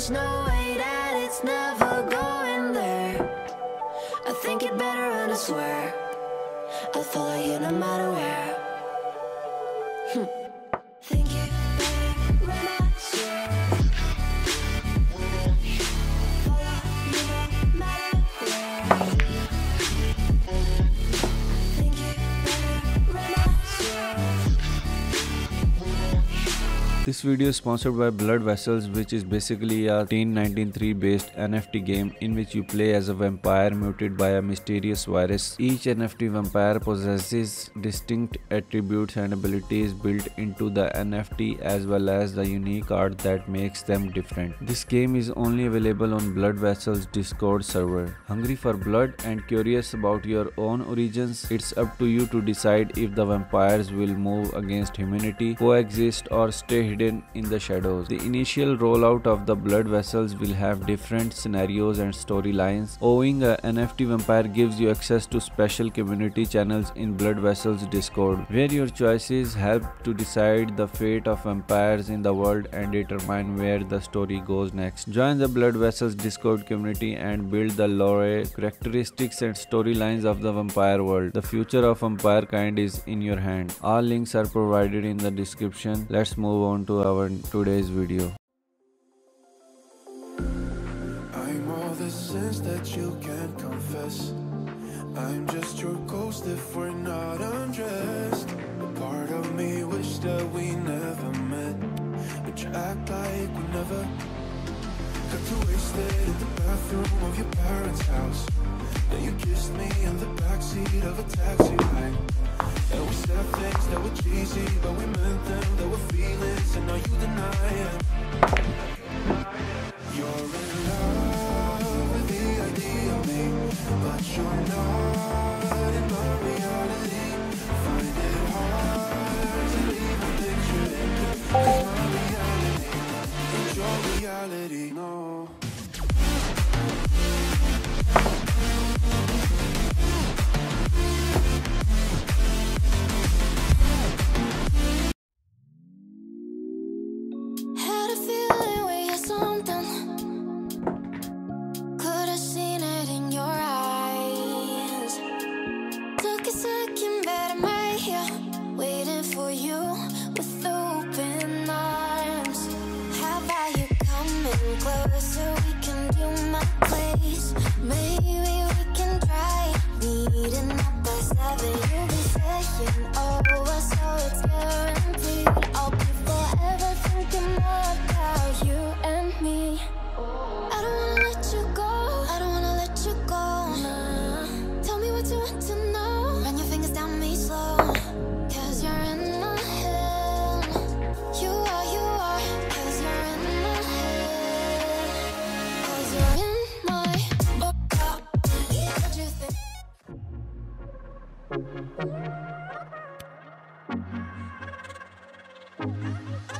There is no way that it's never going there. I think it better and I swear I'll follow you no matter where. This video is sponsored by Blood Vessels, which is basically a teen 1993 based NFT game in which you play as a vampire mutated by a mysterious virus. Each NFT vampire possesses distinct attributes and abilities built into the NFT as well as the unique art that makes them different. This game is only available on Blood Vessels Discord server. Hungry for blood and curious about your own origins, it's up to you to decide if the vampires will move against humanity, coexist, or stay hidden in the shadows. The initial rollout of the blood vessels will have different scenarios and storylines. Owning a uh, NFT vampire gives you access to special community channels in Blood Vessels Discord, where your choices help to decide the fate of vampires in the world and determine where the story goes next. Join the Blood Vessels Discord community and build the lore, characteristics, and storylines of the vampire world. The future of vampire kind is in your hand. All links are provided in the description. Let's move on to our today's video. I'm all the sins that you can't confess. I'm just your ghost if we're not undressed. Part of me wish that we never met, but you act like we never got in the bathroom of your parents' house. Then you kissed me in the backseat of a taxi ride. And we said things that were cheesy, but we meant them. There were feelings, and you deny it. You're in love with the idea of me, but you're not in my reality. Find it hard to leave a picture in my reality your reality, no. Over, Thank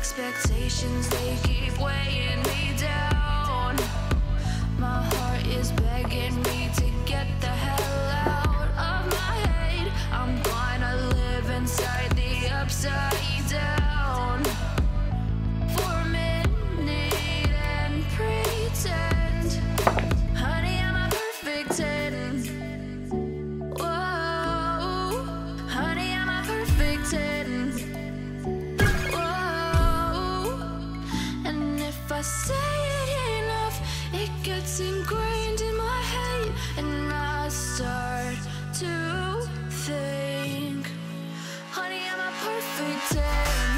expectations, they keep weighing me down. My heart is begging me to get the hell out of my head. I'm gonna live inside the upside It gets ingrained in my head and I start to think Honey, am I perfect?